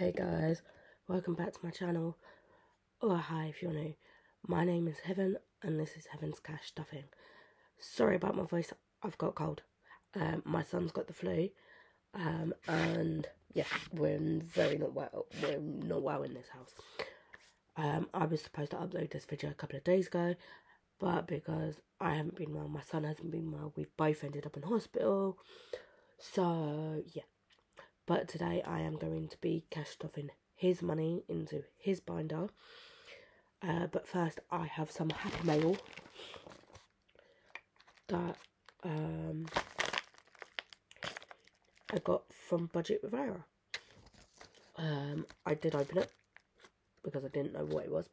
Hey guys, welcome back to my channel. Or hi if you're new. My name is Heaven and this is Heaven's Cash Stuffing. Sorry about my voice, I've got cold. Um, my son's got the flu. Um, and yeah, we're very not well. We're not well in this house. Um, I was supposed to upload this video a couple of days ago, but because I haven't been well, my son hasn't been well, we've both ended up in hospital. So yeah, but today I am going to be cash stuffing his money into his binder. Uh, but first, I have some happy mail that um, I got from Budget with Ira. Um, I did open it because I didn't know what it was.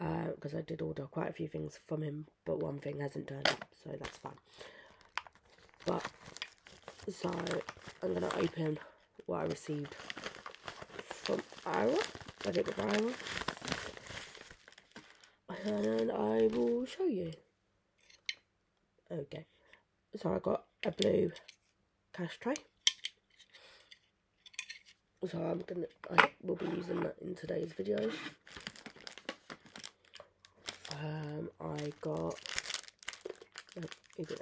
Because uh, I did order quite a few things from him, but one thing hasn't turned up, so that's fine. But, so, I'm going to open what I received from Ira, I did with Ira, and I will show you. Okay, so I got a blue cash tray. So I'm gonna, I will be using that in today's video. Um, I got, oh, is it?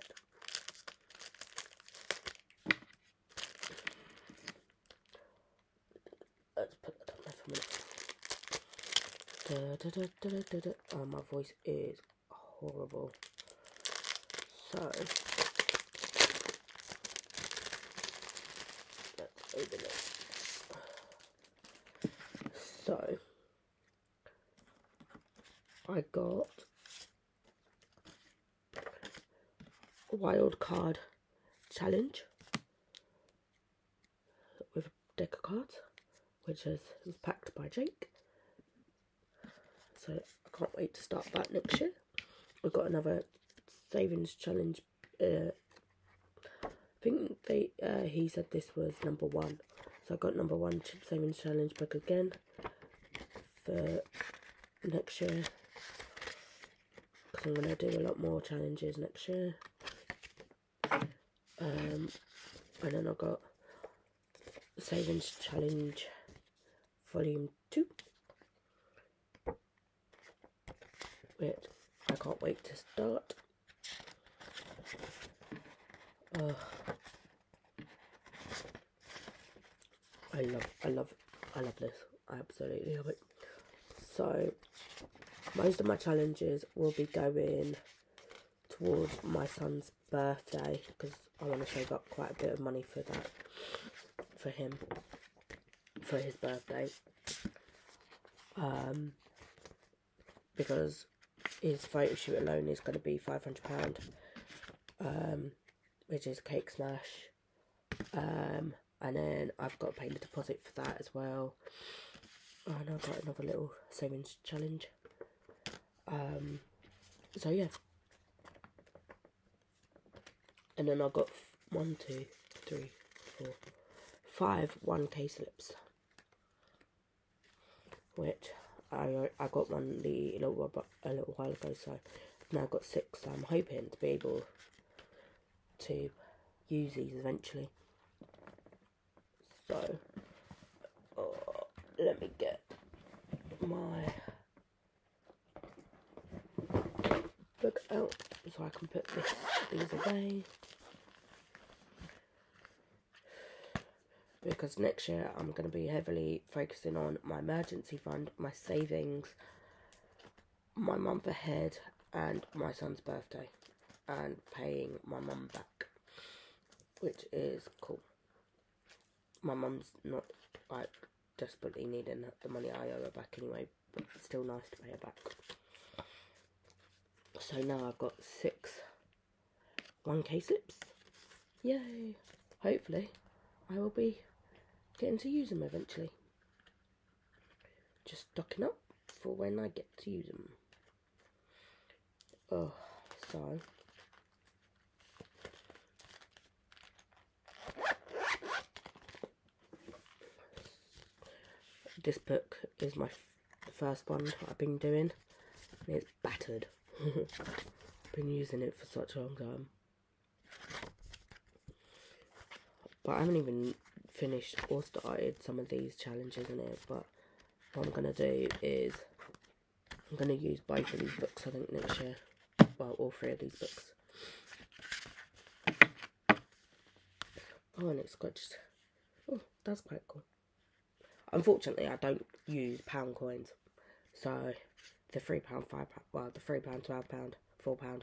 Da, da, da. Oh, my voice is horrible. So, let's open it. So, I got a wild card challenge with a deck of cards, which is packed by Jake so I can't wait to start that next year. We've got another savings challenge. Uh, I think they uh, he said this was number one. So I got number one savings challenge book again for next year. Because I'm going to do a lot more challenges next year. Um, and then I got savings challenge volume 2 bit. I can't wait to start. I love, I love, I love this. I absolutely love it. So, most of my challenges will be going towards my son's birthday because I want to save up quite a bit of money for that, for him, for his birthday. Um, because his photo shoot alone is going to be £500, um, which is Cake Smash. Um, and then I've got to pay the deposit for that as well. And I've got another little savings challenge. Um, so yeah. And then I've got one, two, three, four, five 1k slips. Which I uh, I got one the a little, a little while ago, so now I've got six. So I'm hoping to be able to use these eventually. So, oh, let me get my book out so I can put this, these away. Because next year I'm going to be heavily focusing on my emergency fund, my savings, my month ahead, and my son's birthday, and paying my mum back, which is cool. My mum's not like desperately needing the money I owe her back anyway, but still nice to pay her back. So now I've got six 1k slips. Yay! Hopefully, I will be getting to use them eventually. Just stocking up for when I get to use them. Oh, so. This book is my first one I've been doing, and it's battered. been using it for such a long time. But I haven't even finished or started some of these challenges in it, but what I'm going to do is I'm going to use both of these books, I think, next year. Well, all three of these books. Oh, and it's got just... Oh, that's quite cool. Unfortunately, I don't use pound coins. So, the £3, £5, well, the £3, £12, £4,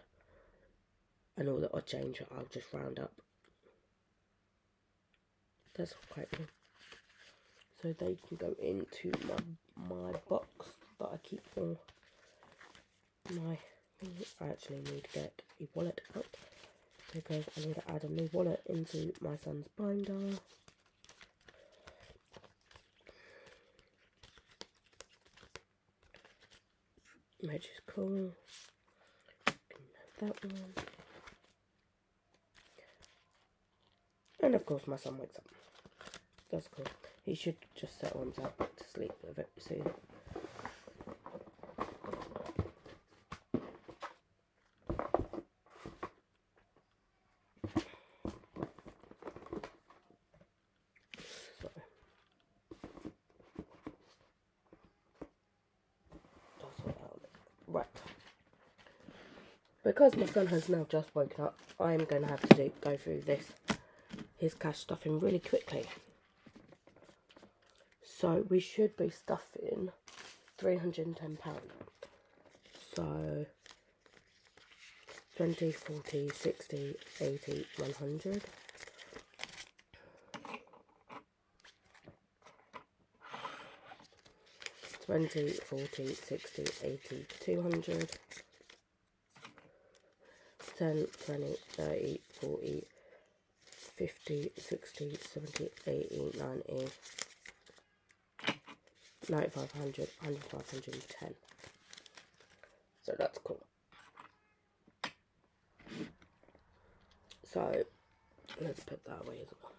and all the odd change, I'll just round up. That's quite cool. So they can go into my my box that I keep for my I actually need to get a wallet out because I need to add a new wallet into my son's binder. Which is cool. That one. And of course my son wakes up. That's cool. He should just settle himself back to sleep a bit soon. Right. Because my son has now just woken up, I am going to have to do, go through this, his cash stuffing really quickly. So we should be stuffing £310. So 20, 40, 60, 80, 100. Twenty, forty, sixty, eighty, two hundred, ten, twenty, thirty, forty, fifty, sixty, seventy, eighty, ninety. 9500, 110. So that's cool. So let's put that away as well.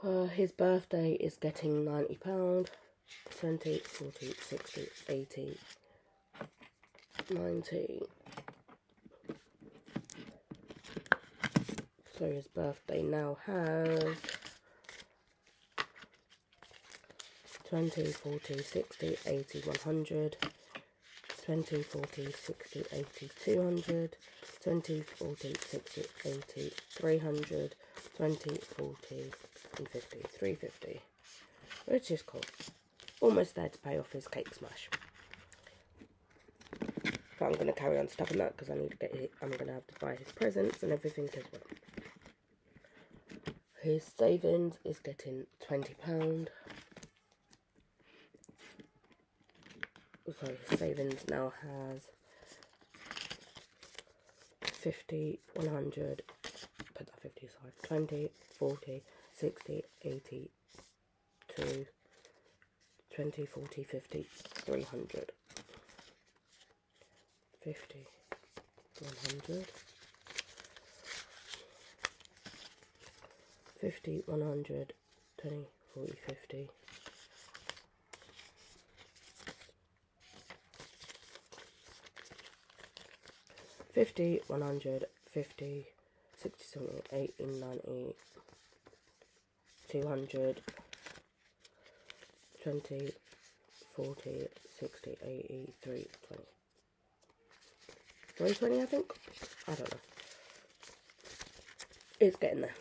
Uh, his birthday is getting £90, 20, 40, 60, 80, 90. So his birthday now has 20, 40, 60, 80, 100, 20, 40, 60, 80, 200, 20, 40, 60, 80, 300, 20, 40, and 50, 350, which is cool. Almost there to pay off his cake smash. But I'm going to carry on stuffing that because I need to get it. I'm going to have to buy his presents and everything as well. His savings is getting £20 sorry, savings now has 50, 100, put that 50 aside, 20, 40, 60, 80, 2, 20, 40, 50, 300, 50, 100, 50, 100, 20, 40, 50, 50, 100, 50, 60, 70, 80, 90, 200, 20, 40, 60, 80, 3, 20. 320 I think? I don't know. It's getting there.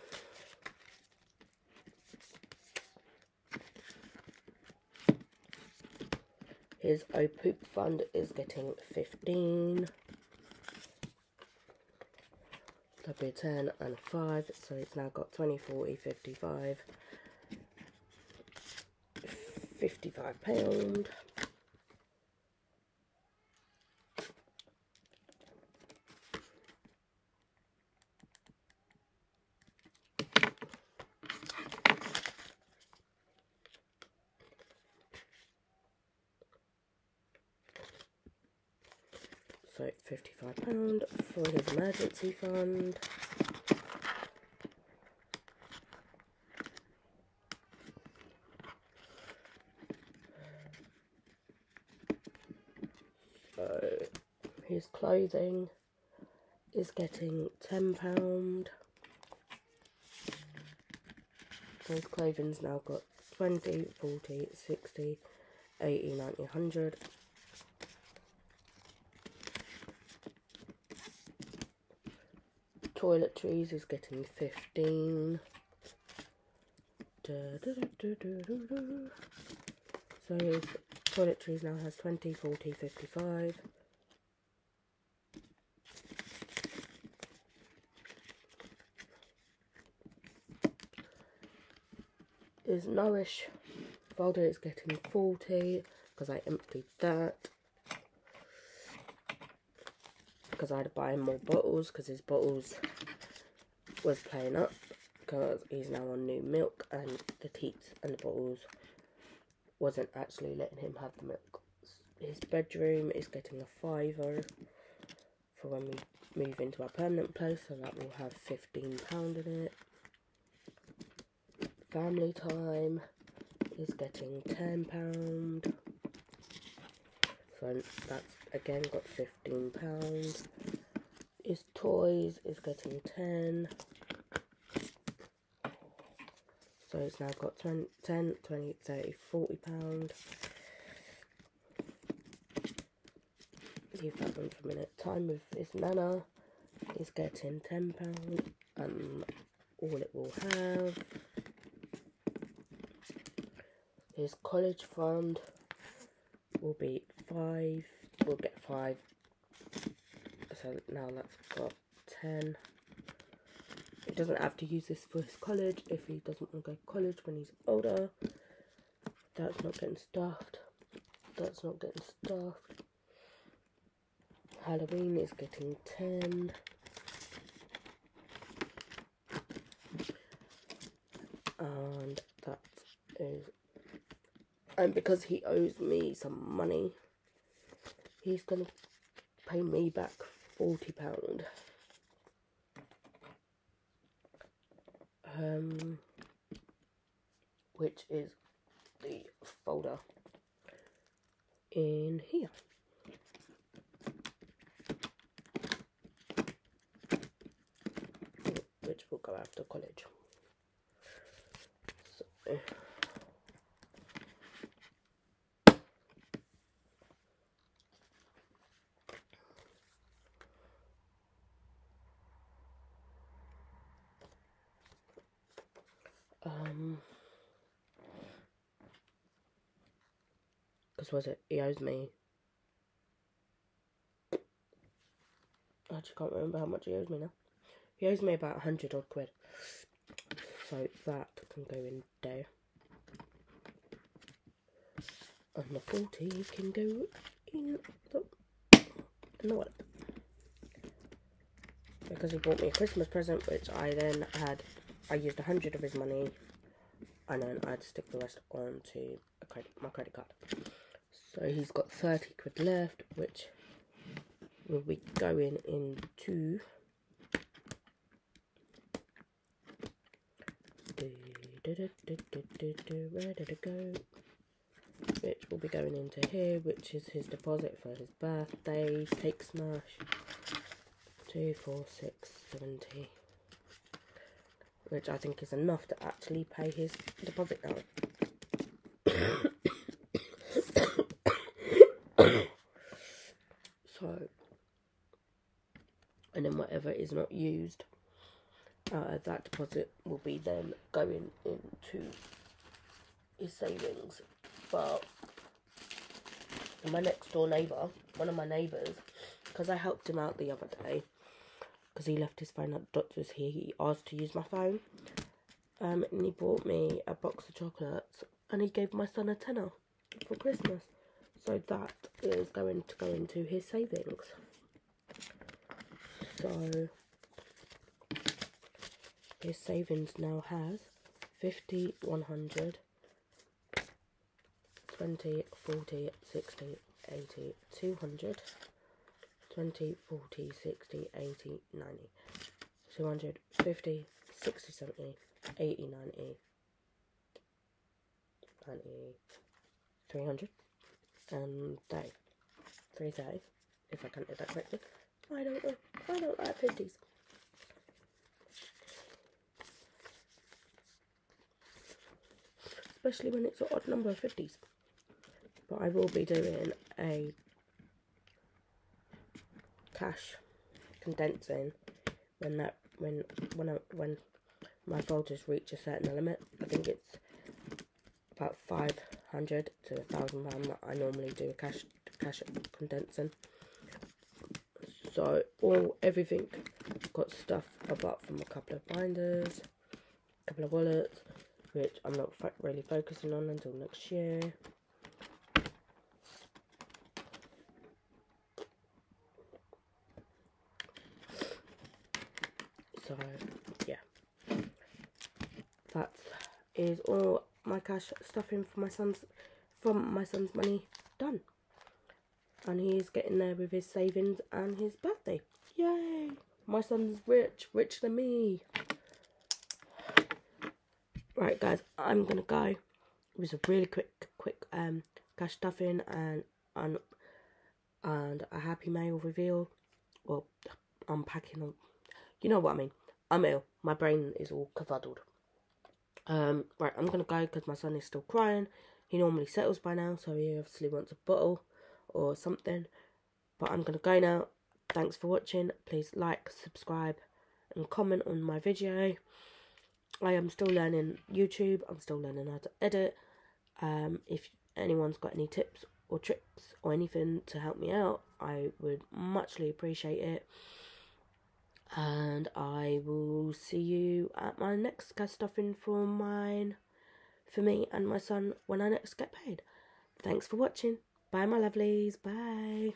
His OPOOP fund is getting 15. That'd be a 10 and a 5, so it's now got 20, 40, 55, 55 pound. £55 for his emergency fund. So his clothing is getting £10. His clothing's now got 20, 40, 60, 80, 90, 100. Toiletries is getting 15. Da, da, da, so toiletries now has 20, 40, 55. His Nourish folder is getting 40 because I emptied that. Because I had to buy him more bottles because his bottles was playing up because he's now on new milk and the teats and the bottles wasn't actually letting him have the milk. His bedroom is getting a fiver for when we move into our permanent place, so that will have £15 in it. Family time is getting £10. That's again got £15. His toys is getting 10 So it's now got 20, 10, 20, 30, 40 pound. Leave that one for a minute. Time with this nana is getting 10 pound and all it will have. is college fund will be five. We'll get five. So now that's got 10 He doesn't have to use this for his college if he doesn't want to go to college when he's older. That's not getting stuffed. That's not getting stuffed. Halloween is getting 10. And. And because he owes me some money, he's going to pay me back £40 um, which is the folder in here. Which will go after college. So, Um, because was it? He owes me. I actually can't remember how much he owes me now. He owes me about a hundred odd quid. So that can go in there. And the 40 can go in the, in the wallet. Because he bought me a Christmas present, which I then had I used a hundred of his money, and then I had to stick the rest onto credit, my credit card. So he's got 30 quid left, which will be going into where did it go? Which will be going into here, which is his deposit for his birthday, cake smash. Two, four, six, seventy which I think is enough to actually pay his deposit now. so, and then whatever is not used, uh, that deposit will be then going into his savings. But my next door neighbour, one of my neighbours, because I helped him out the other day, because he left his phone at the doctor's here. He asked to use my phone. Um, and he bought me a box of chocolates and he gave my son a tenner for Christmas. So that is going to go into his savings. So his savings now has 50, 100, 20, 40, 60, 80, 200, 20, 40, 60, 80, 90, 250, 60, 70, 80, 90, 90, 300, and 30, 330, if I counted that correctly. I don't know. I don't like 50s. especially when it's an odd number of 50s. But I will be doing a cash condensing when that when when I, when my folders reach a certain limit. I think it's about 500 to a thousand pound that I normally do a cash cash condensing. So all everything got stuff apart from a couple of binders, a couple of wallets, which I'm not really focusing on until next year. So yeah, that is all my cash stuffing for my son's from my son's money done. And he is getting there with his savings and his birthday. Yay! My son's rich, richer than me. Right, guys, I'm gonna go. It was a really quick, quick um cash stuffing and and and a happy mail reveal. Well, unpacking. You know what I mean. I'm ill. My brain is all cavudled. Um, right, I'm gonna go because my son is still crying. He normally settles by now, so he obviously wants a bottle or something. But I'm gonna go now. Thanks for watching. Please like, subscribe, and comment on my video. I am still learning YouTube. I'm still learning how to edit. Um, if anyone's got any tips or tricks or anything to help me out, I would muchly appreciate it. And I will see you at my next cash stuffing for mine, for me and my son when I next get paid. Thanks for watching. Bye, my lovelies. Bye.